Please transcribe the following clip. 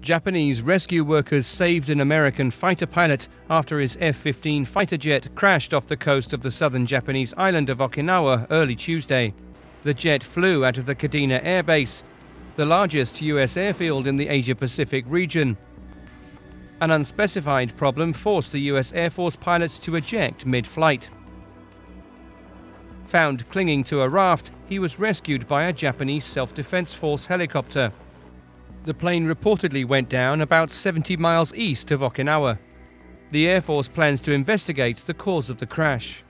Japanese rescue workers saved an American fighter pilot after his F 15 fighter jet crashed off the coast of the southern Japanese island of Okinawa early Tuesday. The jet flew out of the Kadena Air Base, the largest U.S. airfield in the Asia Pacific region. An unspecified problem forced the U.S. Air Force pilot to eject mid flight. Found clinging to a raft, he was rescued by a Japanese Self Defense Force helicopter. The plane reportedly went down about 70 miles east of Okinawa. The Air Force plans to investigate the cause of the crash.